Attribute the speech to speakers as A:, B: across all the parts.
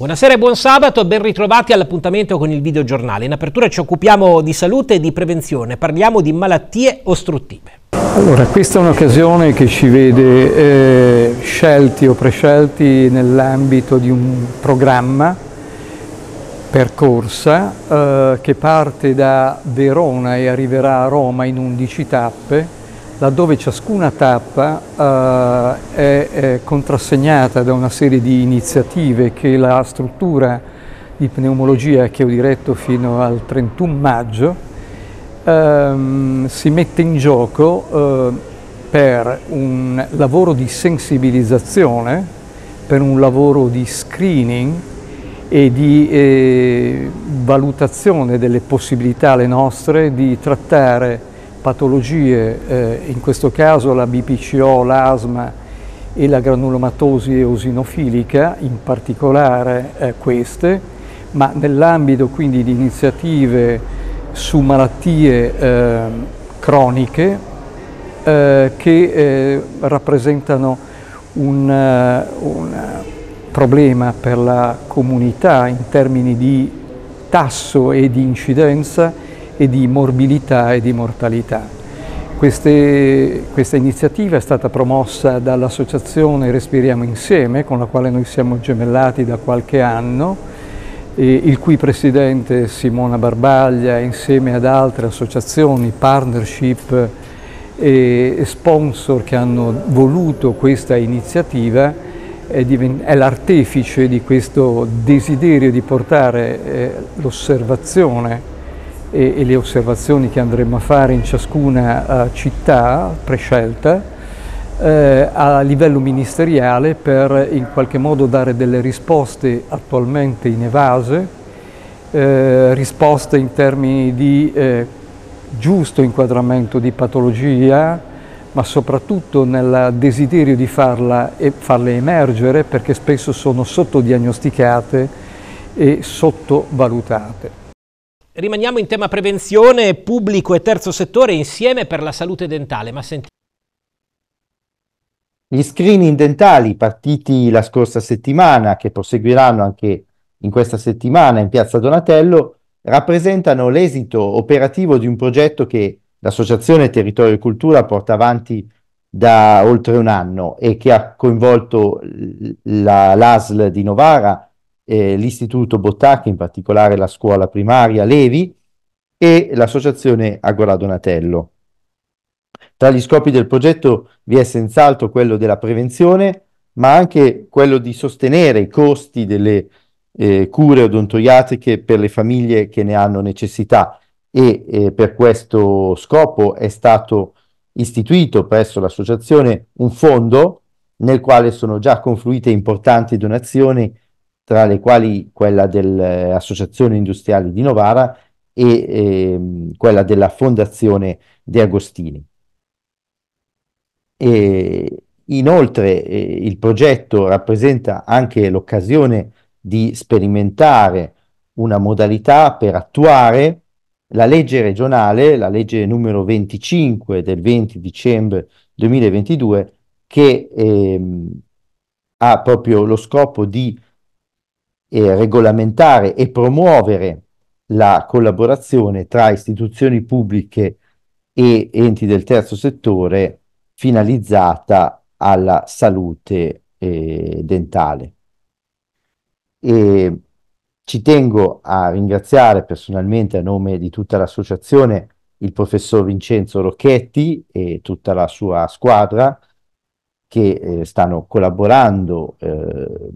A: Buonasera e buon sabato, ben ritrovati all'appuntamento con il videogiornale. In apertura ci occupiamo di salute e di prevenzione, parliamo di malattie ostruttive.
B: Allora, questa è un'occasione che ci vede eh, scelti o prescelti nell'ambito di un programma percorsa eh, che parte da Verona e arriverà a Roma in 11 tappe laddove ciascuna tappa uh, è, è, contrassegnata da una serie di iniziative che la struttura di pneumologia che ho diretto fino al 31 maggio um, si mette in gioco uh, per un lavoro di sensibilizzazione, per un lavoro di screening e di eh, valutazione delle possibilità le nostre di trattare patologie, eh, in questo caso la BPCO, l'asma e la granulomatosi eosinofilica, in particolare eh, queste, ma nell'ambito quindi di iniziative su malattie eh, croniche eh, che eh, rappresentano un, eh, un problema per la comunità in termini di tasso e di incidenza e di morbilità e di mortalità. Queste, questa iniziativa è stata promossa dall'associazione Respiriamo Insieme, con la quale noi siamo gemellati da qualche anno, il cui presidente Simona Barbaglia, insieme ad altre associazioni, partnership e sponsor che hanno voluto questa iniziativa, è, l'artefice di questo desiderio di portare eh, l'osservazione e, le osservazioni che andremo a fare in ciascuna uh, città prescelta eh, a livello ministeriale per in qualche modo dare delle risposte attualmente inevase, eh, risposte in termini di eh, giusto inquadramento di patologia, ma soprattutto nel desiderio di farla e farle emergere perché spesso sono sottodiagnosticate e sottovalutate.
A: Rimaniamo in tema prevenzione, pubblico e terzo settore insieme per la salute dentale. Ma senti...
C: Gli screening dentali partiti la scorsa settimana, che proseguiranno anche in questa settimana in Piazza Donatello, rappresentano l'esito operativo di un progetto che l'Associazione Territorio e Cultura porta avanti da oltre un anno e che ha coinvolto la, l'ASL di Novara, eh, l'Istituto Bottacchi, in particolare la scuola primaria Levi e l'associazione Agora Donatello. Tra gli scopi del progetto vi è senz'altro quello della prevenzione, ma anche quello di sostenere i costi delle eh, cure odontoiatriche per le famiglie che ne hanno necessità e eh, per questo scopo è stato istituito presso l'associazione un fondo nel quale sono già confluite importanti donazioni tra le quali quella dell'Associazione Industriali di Novara e eh, quella della Fondazione De Agostini. E inoltre eh, il progetto rappresenta anche l'occasione di sperimentare una modalità per attuare la legge regionale, la legge numero 25 del 20 dicembre 2022, che ehm, ha proprio lo scopo di eh, regolamentare e promuovere la collaborazione tra istituzioni pubbliche e enti del terzo settore finalizzata alla salute eh, dentale. E ci tengo a ringraziare personalmente a nome di tutta l'associazione il professor Vincenzo Rocchetti e tutta la sua squadra che eh, stanno collaborando eh,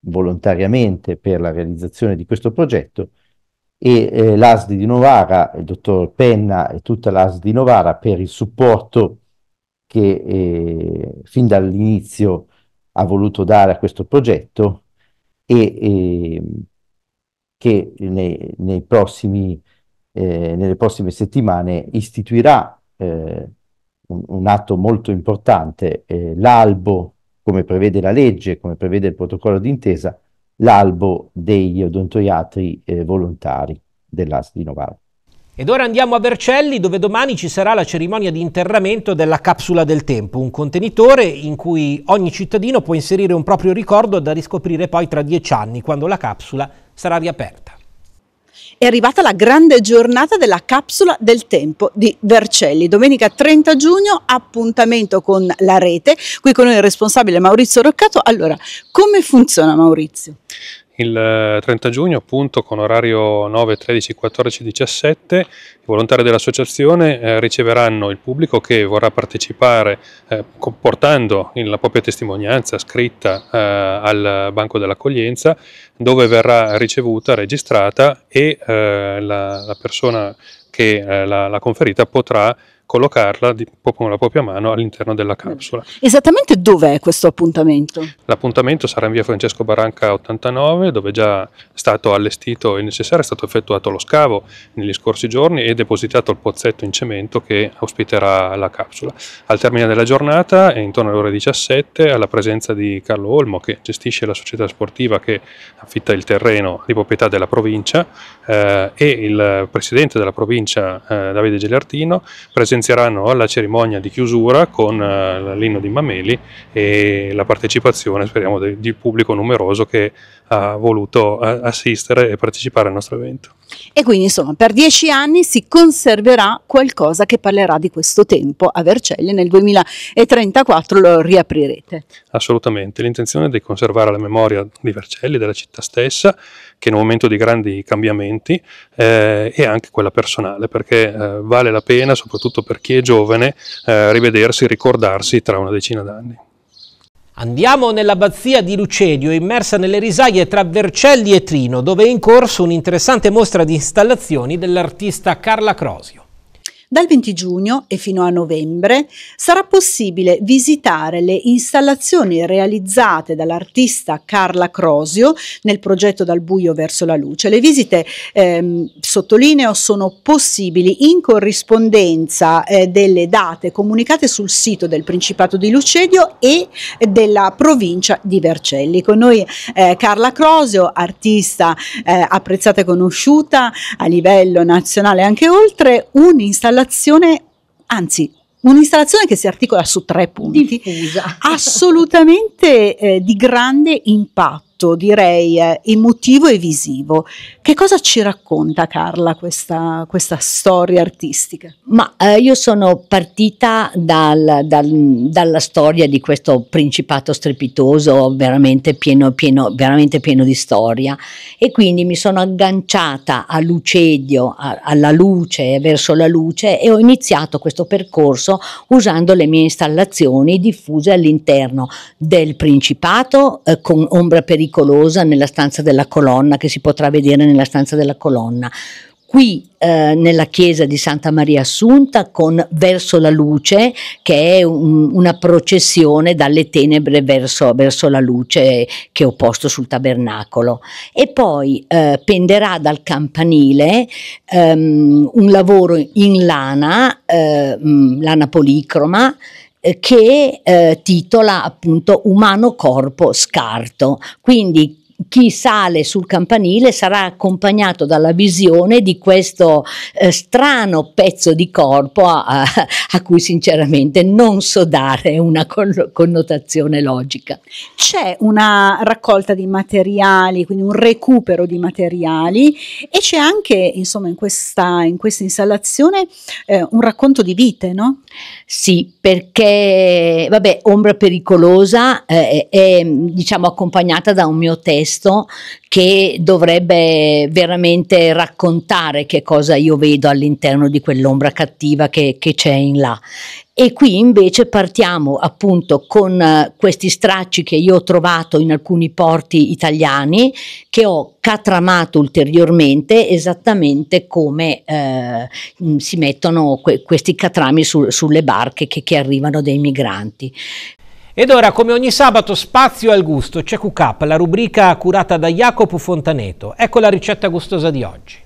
C: volontariamente per la realizzazione di questo progetto. E eh, l'ASD di Novara, il dottor Penna e tutta l'ASD di Novara per il supporto che eh, fin dall'inizio ha voluto dare a questo progetto e eh, che nei, nei prossimi, eh, nelle prossime settimane istituirà eh, un, un, atto molto importante, eh, l'albo come prevede la legge, come prevede il protocollo d'intesa, l'albo degli odontoiatri eh, volontari. dell'AS di Novara.
A: Ed ora andiamo a Vercelli dove domani ci sarà la cerimonia di interramento della Capsula del Tempo, un contenitore in cui ogni cittadino può inserire un proprio ricordo da riscoprire poi tra dieci anni, quando la capsula sarà riaperta.
D: È arrivata la grande giornata della Capsula del Tempo di Vercelli. Domenica 30 giugno, appuntamento con la rete. Qui con noi il responsabile Maurizio Roccato. Allora, come funziona Maurizio?
E: Il 30 giugno appunto con orario 9, 13, 14, 17 i volontari dell'associazione eh, riceveranno il pubblico che vorrà partecipare eh, portando la propria testimonianza scritta eh, al banco dell'accoglienza dove verrà ricevuta, registrata e eh, la, la, persona che eh, l'ha conferita potrà collocarla di, con la propria mano all'interno della capsula.
D: Esattamente dov'è questo appuntamento?
E: L'appuntamento sarà in via Francesco Barranca 89 dove già è stato allestito il necessario, è stato effettuato lo scavo negli scorsi giorni e depositato il pozzetto in cemento che ospiterà la capsula. Al termine della giornata, intorno alle ore 17, alla presenza di Carlo Olmo che gestisce la società sportiva che affitta il terreno di proprietà della provincia eh, e il presidente della provincia eh, Davide Geliartino presenteranno presenzieranno alla cerimonia di chiusura con uh, l'inno di Mameli e la partecipazione, speriamo, di, pubblico numeroso che ha voluto uh, assistere e partecipare al nostro evento.
D: E quindi insomma per dieci anni si conserverà qualcosa che parlerà di questo tempo a Vercelli, nel 2034 lo riaprirete.
E: Assolutamente, l'intenzione è di conservare la memoria di Vercelli, della città stessa, che in un momento di grandi cambiamenti eh, e anche quella personale, perché eh, vale la pena, soprattutto per chi è giovane, eh, rivedersi, ricordarsi tra una decina d'anni.
A: Andiamo nell'abbazia di Lucedio, immersa nelle risaie tra Vercelli e Trino, dove è in corso un'interessante mostra di installazioni dell'artista Carla Crosio.
D: Dal 20 giugno e fino a novembre sarà possibile visitare le installazioni realizzate dall'artista Carla Crosio nel progetto Dal buio verso la luce. Le visite, ehm, sottolineo, sono possibili in corrispondenza eh, delle date comunicate sul sito del Principato di Lucedio e della provincia di Vercelli. Con noi eh, Carla Crosio, artista eh, apprezzata e conosciuta a livello nazionale anche oltre, un'installazione un'installazione, anzi un'installazione che si articola su tre punti,
F: Diffusa.
D: assolutamente eh, di grande impatto aspetto, direi, emotivo e visivo. Che cosa ci racconta Carla questa, questa storia artistica?
F: Ma eh, io sono partita dal, dal, dalla storia di questo principato strepitoso, veramente pieno, pieno, veramente pieno di storia, e quindi mi sono agganciata a Lucedio, a, alla luce, verso la luce, e ho iniziato questo percorso usando le mie installazioni diffuse all'interno del Principato eh, con ombra pericolosa pericolosa nella stanza della colonna, che si potrà vedere nella stanza della colonna. Qui eh, nella chiesa di Santa Maria Assunta con Verso la luce, che è un, una processione dalle tenebre verso, verso, la luce che ho posto sul tabernacolo. E poi eh, penderà dal campanile ehm, un lavoro in lana, eh, lana policroma, che eh, titola appunto Umano Corpo Scarto. Quindi chi sale sul campanile sarà accompagnato dalla visione di questo eh, strano pezzo di corpo a, a, cui sinceramente non so dare una connotazione logica.
D: C'è una raccolta di materiali, quindi un recupero di materiali e c'è anche insomma in questa, in questa installazione eh, un racconto di vite, no?
F: Sì, perché vabbè, Ombra pericolosa eh, è diciamo accompagnata da un mio testo testo che dovrebbe veramente raccontare che cosa io vedo all'interno di quell'ombra cattiva che, che c'è in là. E qui invece partiamo appunto con uh, questi stracci che io ho trovato in alcuni porti italiani, che ho catramato ulteriormente esattamente come uh, si mettono que- questi catrami su- sulle barche che, che arrivano dei migranti.
A: Ed ora, come ogni sabato, spazio al gusto, c'è QCAP, la rubrica curata da Jacopo Fontaneto. Ecco la ricetta gustosa di oggi.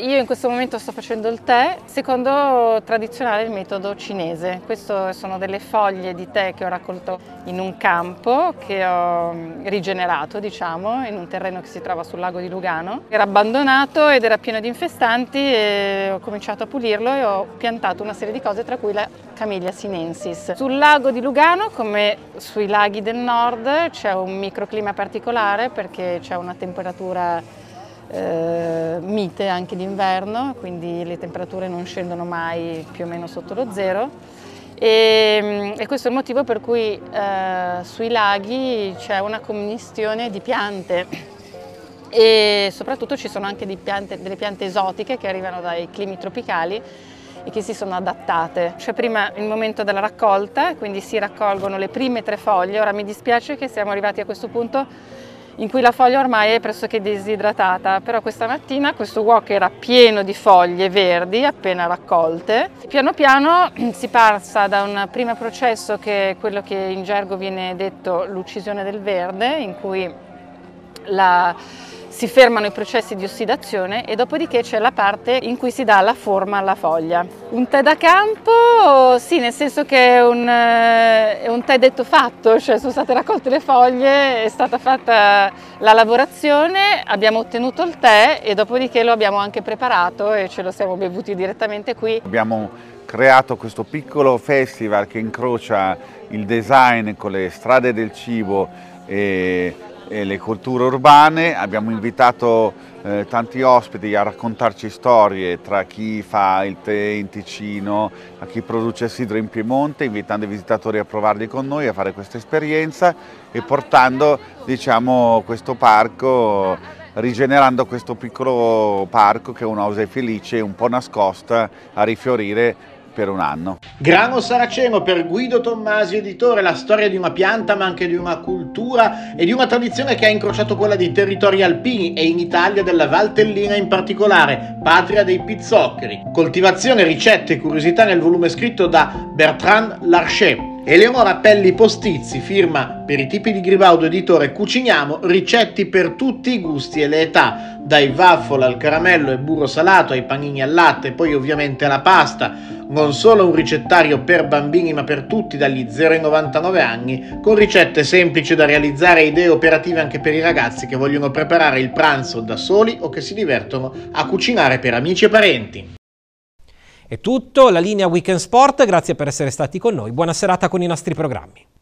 G: Io in questo momento sto facendo il tè secondo tradizionale il metodo cinese. Queste sono delle foglie di tè che ho raccolto in un campo che ho rigenerato, diciamo, in un terreno che si trova sul lago di Lugano. Era abbandonato ed era pieno di infestanti e ho cominciato a pulirlo e ho piantato una serie di cose tra cui la Camellia sinensis. Sul lago di Lugano, come sui laghi del nord, c'è un microclima particolare perché c'è una temperatura eh, mite anche d'inverno, quindi le temperature non scendono mai più o meno sotto lo zero. E, mm, e questo è il motivo per cui eh, sui laghi c'è una commistione di piante e soprattutto ci sono anche piante, delle piante esotiche che arrivano dai climi tropicali e che si sono adattate. C'è prima il momento della raccolta, quindi si raccolgono le prime tre foglie. Ora mi dispiace che siamo arrivati a questo punto in cui la foglia ormai è pressoché disidratata, però questa mattina questo wok era pieno di foglie verdi appena raccolte. Piano piano si passa da un primo processo che è quello che in gergo viene detto l'uccisione del verde, in cui la si fermano i processi di ossidazione e dopodiché c'è la parte in cui si dà la forma alla foglia. Un tè da campo, sì, nel senso che è un, eh, è un tè detto fatto, cioè sono state raccolte le foglie, è stata fatta la lavorazione, abbiamo ottenuto il tè e dopodiché lo abbiamo anche preparato e ce lo siamo bevuti direttamente qui.
H: Abbiamo creato questo piccolo festival che incrocia il design con le strade del cibo e e le culture urbane, abbiamo invitato eh, tanti ospiti a raccontarci storie tra chi fa il tè in Ticino, a chi produce sidro in Piemonte, invitando i visitatori a provarli con noi, a fare questa esperienza e portando diciamo, questo parco, rigenerando questo piccolo parco che è un'oase felice, un po' nascosta, a rifiorire per un anno.
I: Grano Saraceno per Guido Tommasi, editore, la storia di una pianta ma anche di una cultura e di una tradizione che ha incrociato quella dei territori alpini e in Italia della Valtellina in particolare, patria dei pizzoccheri. Coltivazione, ricette e curiosità nel volume scritto da Bertrand Larcher. Eleonora Pelli Postizzi firma per i tipi di Gribaudo editore Cuciniamo ricetti per tutti i gusti e le età, dai waffle al caramello e burro salato ai panini al latte, poi ovviamente alla pasta, non solo un ricettario per bambini ma per tutti dagli 0 ai 99 anni, con ricette semplici da realizzare e idee operative anche per i ragazzi che vogliono preparare il pranzo da soli o che si divertono a cucinare per amici e parenti.
A: È tutto, la linea Weekend Sport, grazie per essere stati con noi, buona serata con i nostri programmi.